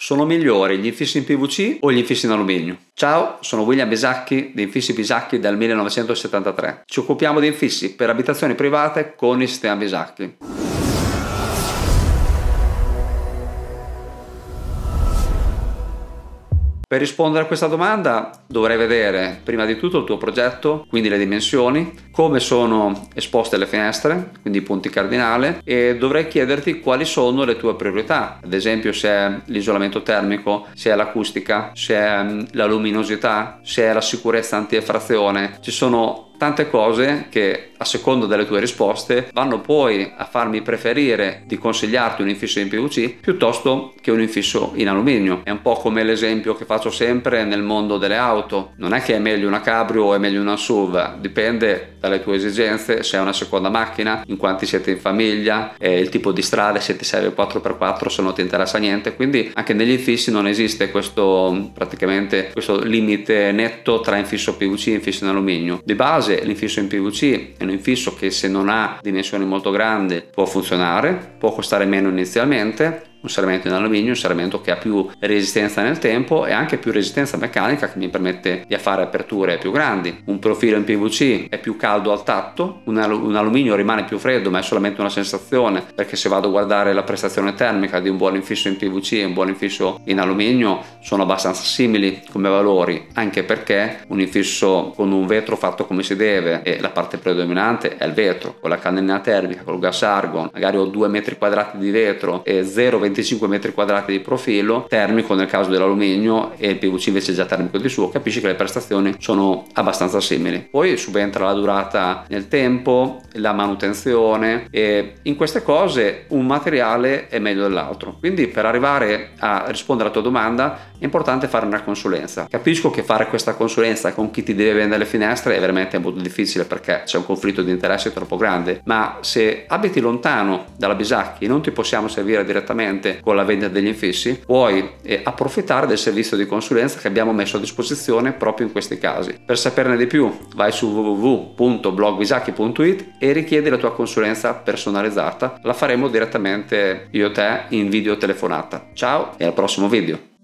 Sono migliori gli infissi in PVC o gli infissi in alluminio? Ciao, sono William Bisacchi di Infissi Bisacchi del 1973. Ci occupiamo di infissi per abitazioni private con il sistema Bisacchi. Per rispondere a questa domanda dovrei vedere prima di tutto il tuo progetto, quindi le dimensioni, come sono esposte le finestre, quindi i punti cardinali e dovrei chiederti quali sono le tue priorità, ad esempio se è l'isolamento termico, se è l'acustica, se è mm, la luminosità, se è la sicurezza anti-effrazione. Ci sono tante cose che a seconda delle tue risposte vanno poi a farmi preferire di consigliarti un infisso in PVC piuttosto che un infisso in alluminio. È un po' come l'esempio che faccio sempre nel mondo delle auto. Non è che è meglio una cabrio o è meglio una SUV, dipende dalle tue esigenze, se è una seconda macchina, in quanti siete in famiglia, il tipo di strade, se ti serve 4x4, se non ti interessa niente. Quindi anche negli infissi non esiste questo praticamente questo limite netto tra infisso PVC e infisso in alluminio. Di base l'infisso in PVC è un infisso che se non ha dimensioni molto grandi può funzionare, può costare meno inizialmente, un serramento in alluminio, un serramento che ha più resistenza nel tempo e anche più resistenza meccanica che mi permette di fare aperture più grandi. Un profilo in PVC è più caldo al tatto, un, alluminio rimane più freddo ma è solamente una sensazione perché se vado a guardare la prestazione termica di un buon infisso in PVC e un buon infisso in alluminio sono abbastanza simili come valori anche perché un infisso con un vetro fatto come si deve e la parte predominante è il vetro con la cannellina termica, col gas argon magari ho 2 metri quadrati di vetro e 0,20 25 metri quadrati di profilo termico nel caso dell'alluminio e il PVC invece già termico di suo, capisci che le prestazioni sono abbastanza simili. Poi subentra la durata nel tempo, la manutenzione e in queste cose un materiale è meglio dell'altro. Quindi per arrivare a rispondere alla tua domanda è importante fare una consulenza. Capisco che fare questa consulenza con chi ti deve vendere le finestre è veramente molto difficile perché c'è un conflitto di interessi troppo grande, ma se abiti lontano dalla Bisacchi e non ti possiamo servire direttamente con la vendita degli infissi, puoi eh, approfittare del servizio di consulenza che abbiamo messo a disposizione proprio in questi casi. Per saperne di più vai su www.blogvisacchi.it e richiedi la tua consulenza personalizzata. La faremo direttamente io e te in video telefonata. Ciao e al prossimo video.